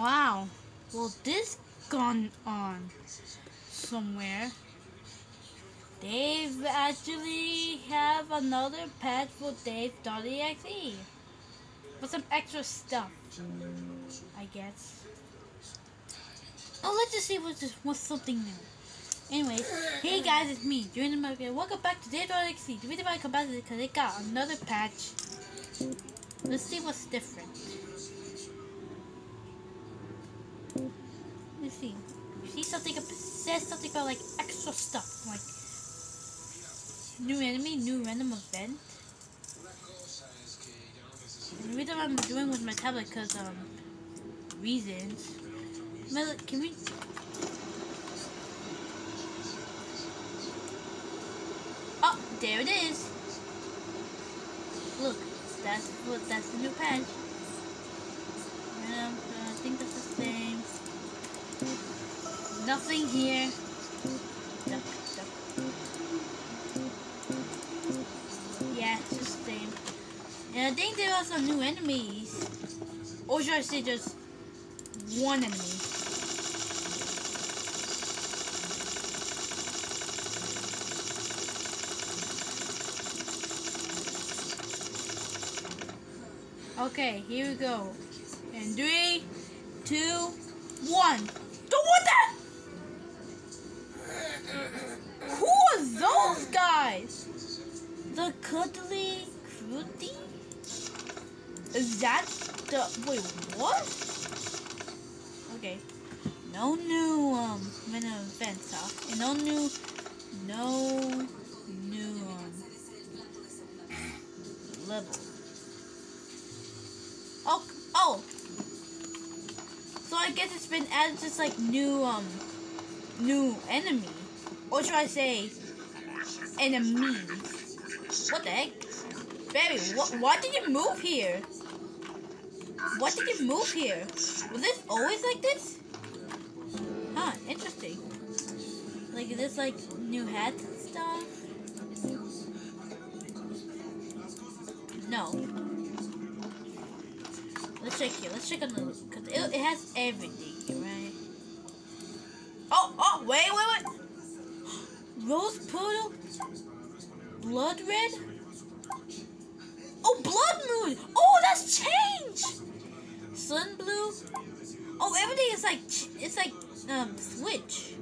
Wow. Well, this gone on somewhere. They've actually have another patch for Dave.exe. With some extra stuff. I guess. Oh, let's just see what's, just, what's something new. Anyways, hey guys, it's me, Jordan Murphy. Welcome back to Dave.exe. The reason why I come back is because they got another patch. Let's see what's different. See. You see something, it says something about like extra stuff. Like, new enemy, new random event. The reason I'm doing with my tablet because, um, reasons. Can we Oh, there it is. Look, that's what that's the new patch. Nothing here. Yeah, just same. And I think there are some new enemies. Or should I say just one enemy? Okay, here we go. In three, two, one. The wait what? Okay. No new um minimum events, huh? And no new no new um level. Oh, oh. So I guess it's been added just like new, um, new enemy. Or should I say, enemies. What the heck? Baby, what, why did you move here? Why did you move here? Was this always like this? Huh, interesting. Like, is this like new hats and stuff? No. Let's check here. Let's check on the because it, it has everything right? Oh, oh, wait, wait, wait. Rose poodle, blood red. Oh, blood moon. Oh, that's change. Sun blue. Oh, everything is like it's like um switch.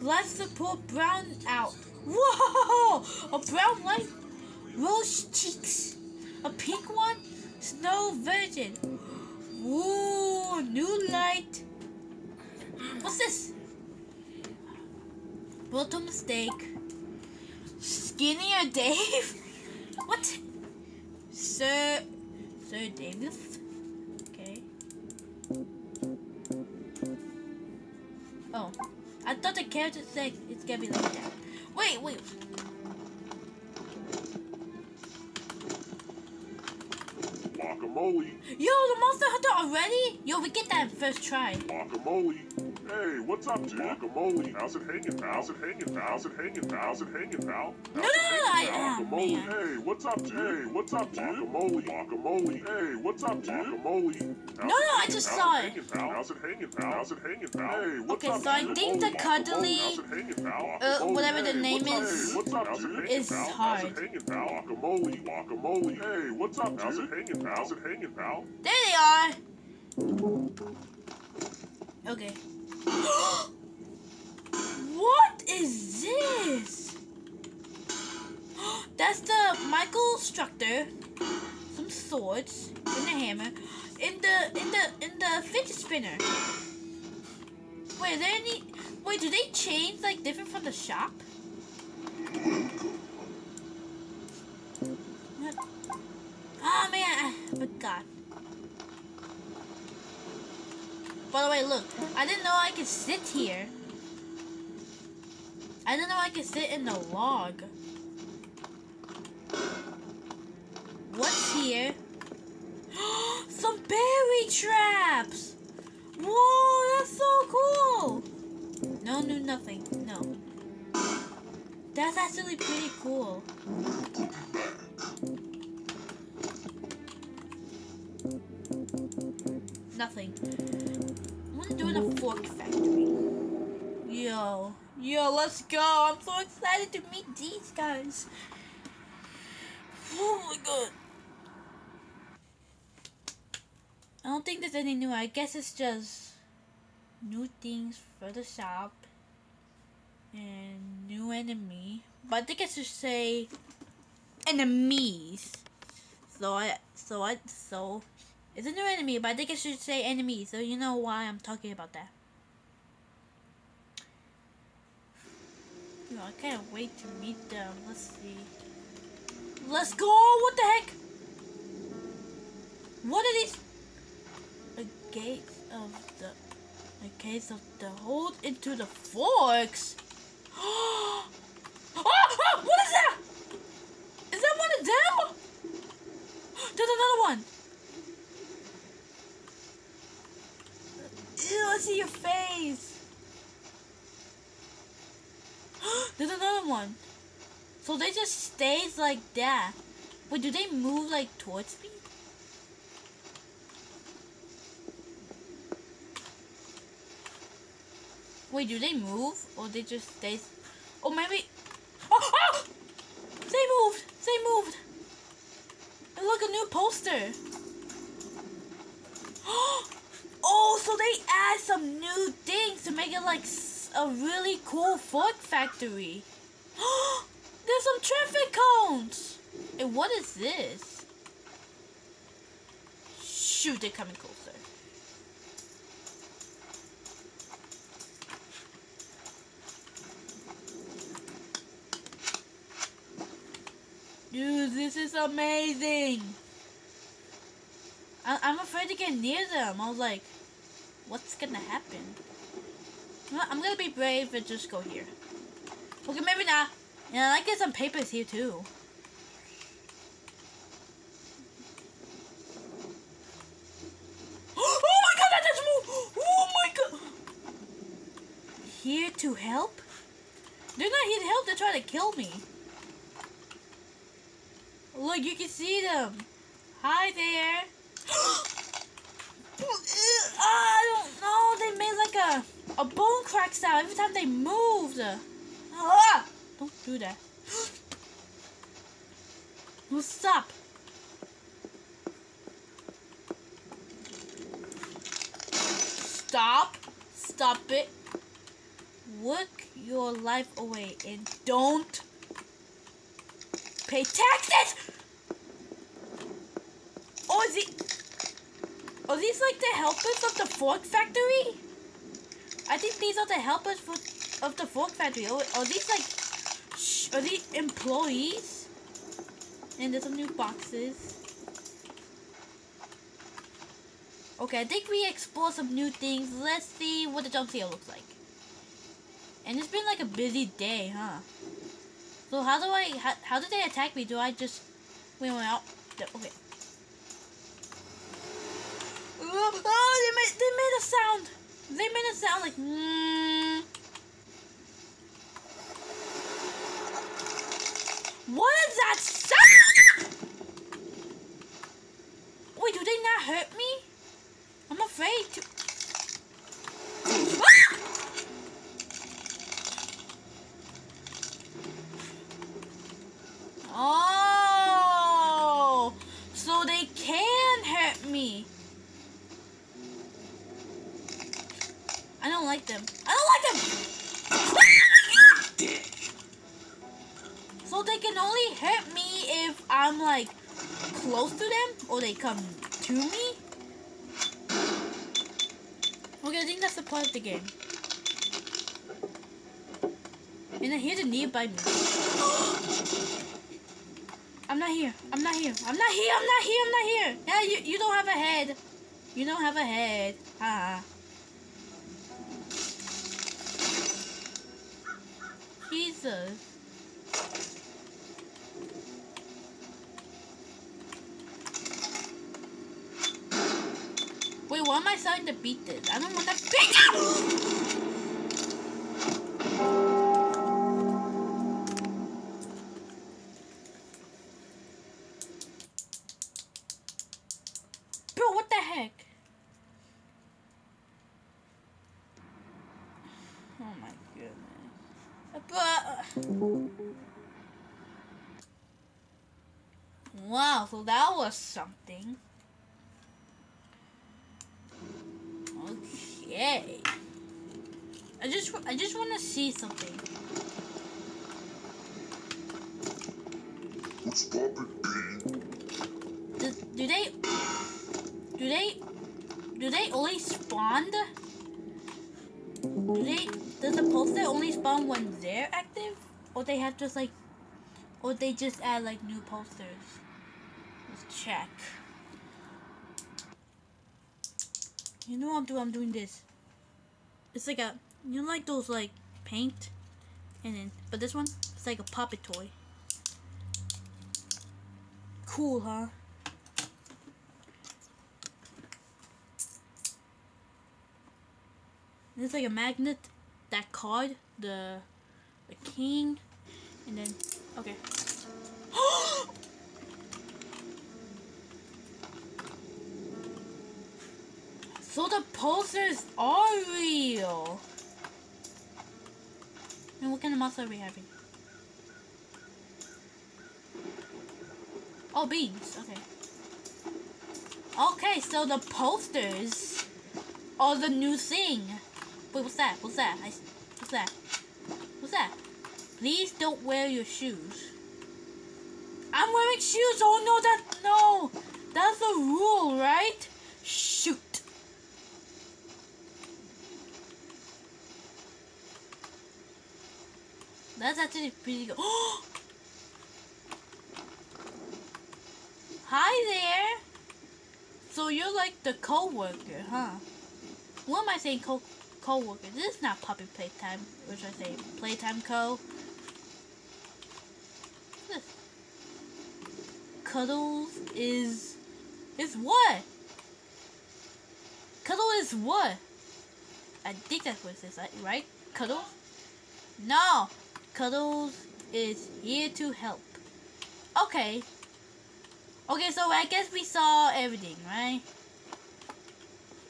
Life support brown out. Whoa! A brown light. Rose cheeks. A pink one. Snow Virgin. Ooh, new light. What's this? Brutal mistake. Skinnier Dave? What? Sir... Sir Davis? Oh. I thought the character said it's gonna be like that. Wait, wait. Guacamole, Yo, the Monster Hunter already? Yo, we get that first try. guacamole. Hey, what's up, dude? Guacamole. How's it hanging, pal? How's it hanging, pal? How's it hanging, pal? How's it hanging, pal? No, no, no, I- ah, Guacamole. man. Hey, what's up, dude? Hey, what's up, dude? Guacamole. Guacamole. Hey, what's up, dude? Guacamole. No, no, I just saw it. How's it hanging, pal? How's it hanging, pal? Hey, what's Okay, up, so I think the cuddly, How's it hanging, pal? uh, whatever the name is, what's up, How's it hanging, is? Hard. it hanging, pal? Guacamole. Guacamole. Hey, what's up? How's it hanging, pal? How's it hanging, pal? There they are. Okay. what is this? That's the Michael Structor. Some swords and a hammer. In the in the in the fidget spinner. Wait, are there any? Wait, do they change like different from the shop? Ah man, I forgot. By the way, look, I didn't know I could sit here. I didn't know I could sit in the log. What's here? Some berry traps! Whoa, that's so cool! No, no, nothing. No. That's actually pretty cool. nothing. I'm gonna do it in a fork factory. Yo, yo, let's go! I'm so excited to meet these guys. Oh my god. I don't think there's any new. I guess it's just new things for the shop and new enemy. But I think I should say enemies. So I, so I, so it's a new enemy, but I think I should say enemies. So you know why I'm talking about that. I can't wait to meet them. Let's see. Let's go! What the heck? What are these? Gate of the a case of the hold into the forks. oh, oh, what is that? Is that one of them? There's another one. Ew, I see your face. There's another one. So they just stays like that. Wait, do they move like towards me? Wait, do they move or they just stay? Oh, maybe. Oh, oh! They moved. They moved. And look, a new poster. Oh, so they add some new things to make it like a really cool fork factory. There's some traffic cones. And what is this? Shoot, they're coming closer. Dude, this is amazing. I I'm afraid to get near them. I was like, what's gonna happen? I'm gonna be brave and just go here. Okay, maybe not. Yeah, I get some papers here too. oh my god! Oh my god! Here to help? They're not here to help, they're trying to kill me. Look, you can see them. Hi there. I don't know. They made like a, a bone crack sound every time they moved. Ah, don't do that. No, stop. Stop. Stop it. Work your life away and don't pay taxes! Oh, is he... Are these like the helpers of the fork factory? I think these are the helpers for, of the fork factory. Are, are these like... Are these employees? And there's some new boxes. Okay, I think we explore some new things. Let's see what the jump scare looks like. And it's been like a busy day, huh? So how do I, how, how do they attack me? Do I just, wait, wait, out. Oh, okay. Oh, they made, they made a sound. They made a sound like, mm. What is that sound? Wait, do they not hurt me? I'm afraid to. Oh, so they can hurt me. I don't like them. I don't like them. So they can only hurt me if I'm like close to them or they come to me. Okay, I think that's the part of the game. And I hear the nearby me. I'm not here. I'm not here. I'm not here. I'm not here. I'm not here. Yeah, you, you don't have a head. You don't have a head. Ah. Jesus. want my son to beat this. I don't want that bitch out! Bro, what the heck? Oh my goodness. But... Uh, uh. Wow, so that was something. Okay. I just I just want to see something. What's poppin'? Do, do they do they do they only spawn? Do they does the poster only spawn when they're active, or they have just like, or they just add like new posters? Let's check. You know what I'm doing? I'm doing this. It's like a you know like those like paint, and then but this one it's like a puppet toy. Cool, huh? It's like a magnet. That card, the the king, and then okay. So the posters are real. And what kind of muscle are we having? Oh, beans. Okay. Okay, so the posters are the new thing. Wait, what's that? What's that? I, what's that? What's that? Please don't wear your shoes. I'm wearing shoes. Oh no, that no. That's a rule, right? Shoot. That's actually pretty good. Hi there. So you're like the co-worker, huh? What am I saying co co-worker? This is not Poppy Playtime. Should I say playtime co? Cuddles is is what? Cuddle is what? I think that's what it says, right? Cuddles? No! Cuddles is here to help. Okay. Okay, so I guess we saw everything, right?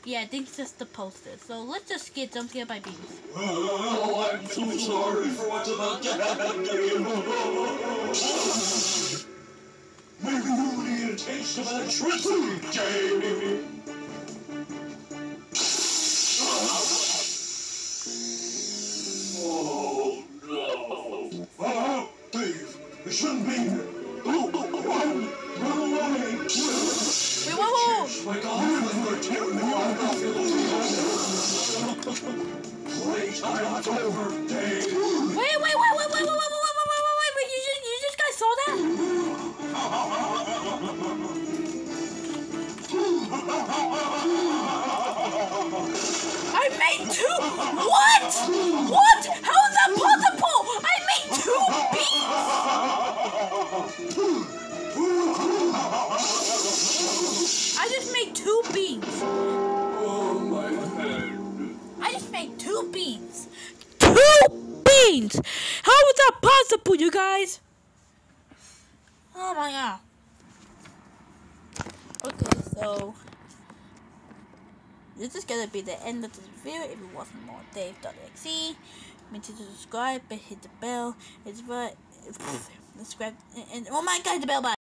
Yeah, I think it's just the poster. So let's just get jump scared by bees. Oh, I'm so sorry for what's about to happen to you. Maybe you'll need a taste of electricity, Jamie. Wait, wait, wait, wait, wait, wait, wait, wait, wait, wait, wait, wait, wait, you just, you just guys saw that? I made two, what? What? That possible, you guys? Oh my god. Okay, so this is gonna be the end of this video. If you want more Dave.exe, make sure to subscribe and hit the bell. It's right. Subscribe and, and oh my god, the bell button.